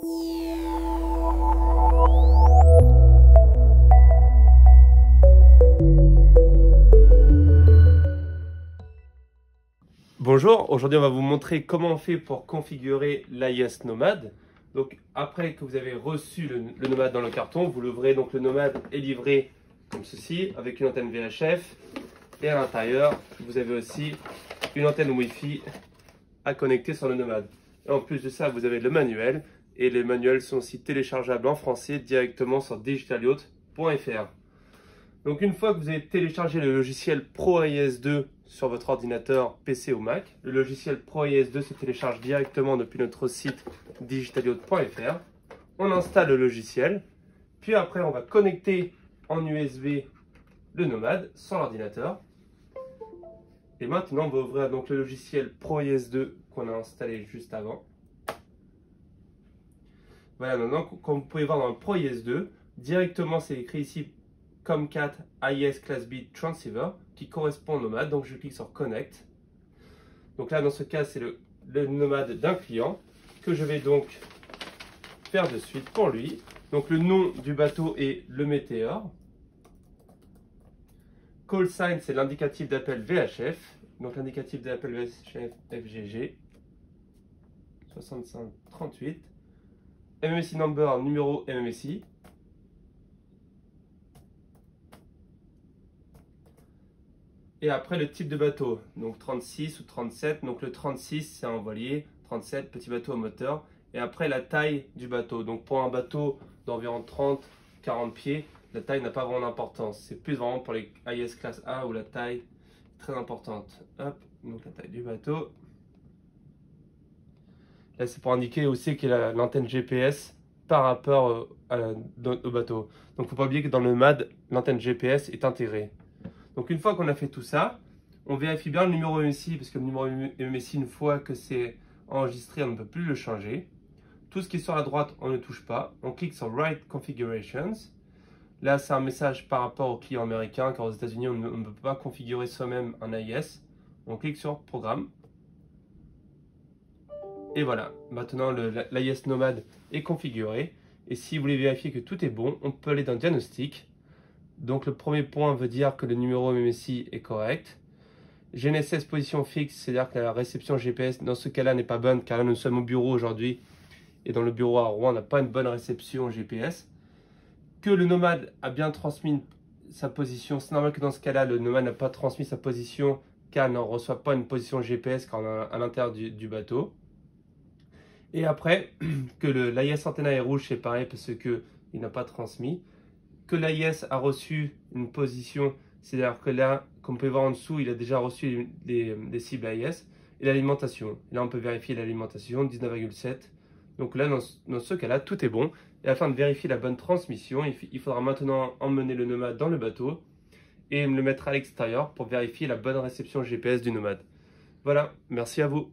Bonjour, aujourd'hui on va vous montrer comment on fait pour configurer l'IS Nomad. Donc après que vous avez reçu le, Nomad dans le carton, vous l'ouvrez, donc le Nomad est livré comme ceci, avec une antenne VHF. Et à l'intérieur, vous avez aussi une antenne Wi-Fi à connecter sur le Nomad. Et en plus de ça, vous avez le manuel. Et les manuels sont aussi téléchargeables en français directement sur digitalyacht.fr. Donc une fois que vous avez téléchargé le logiciel ProIS2 sur votre ordinateur PC ou Mac, le logiciel ProIS2 se télécharge directement depuis notre site digitalyacht.fr. On installe le logiciel, puis après on va connecter en USB le Nomad sur l'ordinateur. Et maintenant on va ouvrir donc le logiciel ProIS2 qu'on a installé juste avant. Voilà, maintenant comme vous pouvez voir dans le ProIS2, directement c'est écrit ici Comcat IS Class B Transceiver qui correspond au Nomad. Donc je clique sur Connect. Donc là, dans ce cas, c'est le, le Nomad d'un client que je vais donc faire de suite pour lui. Donc le nom du bateau est le Météor. Call sign, c'est l'indicatif d'appel VHF. Donc l'indicatif d'appel VHF FGG 6538. MMSI number, numéro MMSI. Et après le type de bateau, donc 36 ou 37. Donc le 36 c'est un voilier, 37 petit bateau à moteur. Et après la taille du bateau. Donc pour un bateau d'environ 30-40 pieds, la taille n'a pas vraiment d'importance. C'est plus vraiment pour les IS classe A où la taille est très importante. Hop, donc la taille du bateau. Là c'est pour indiquer aussi qu'il a l'antenne GPS par rapport euh, au bateau. Donc il ne faut pas oublier que dans le MAD, l'antenne GPS est intégrée. Donc une fois qu'on a fait tout ça, on vérifie bien le numéro MSI, parce que le numéro MSI, une fois que c'est enregistré, on ne peut plus le changer. Tout ce qui est sur la droite, on ne touche pas. On clique sur Write Configurations. Là, c'est un message par rapport au client américain, car aux États-Unis, on, ne peut pas configurer soi-même un AIS. On clique sur Programme. Et voilà, maintenant l'AIS Nomad est configuré. Et si vous voulez vérifier que tout est bon, on peut aller dans Diagnostic donc le premier point veut dire que le numéro MMSI est correct. GNSS position fixe, c'est-à-dire que la réception GPS dans ce cas-là n'est pas bonne car là nous sommes au bureau aujourd'hui et dans le bureau à Rouen on n'a pas une bonne réception GPS. Que le nomade a bien transmis sa position, c'est normal que dans ce cas-là le nomade n'a pas transmis sa position car il ne reçoit pas une position GPS on est à l'intérieur du, bateau. Et après, que l'AIS antenna est rouge, c'est pareil parce qu'il n'a pas transmis que l'AIS a reçu une position, c'est-à-dire que là, comme vous pouvez voir en dessous, il a déjà reçu des, cibles AIS, et l'alimentation. Là, on peut vérifier l'alimentation, 19,7. Donc là, dans, ce cas-là, tout est bon. Et afin de vérifier la bonne transmission, il, faudra maintenant emmener le nomade dans le bateau et le mettre à l'extérieur pour vérifier la bonne réception GPS du nomade. Voilà, merci à vous.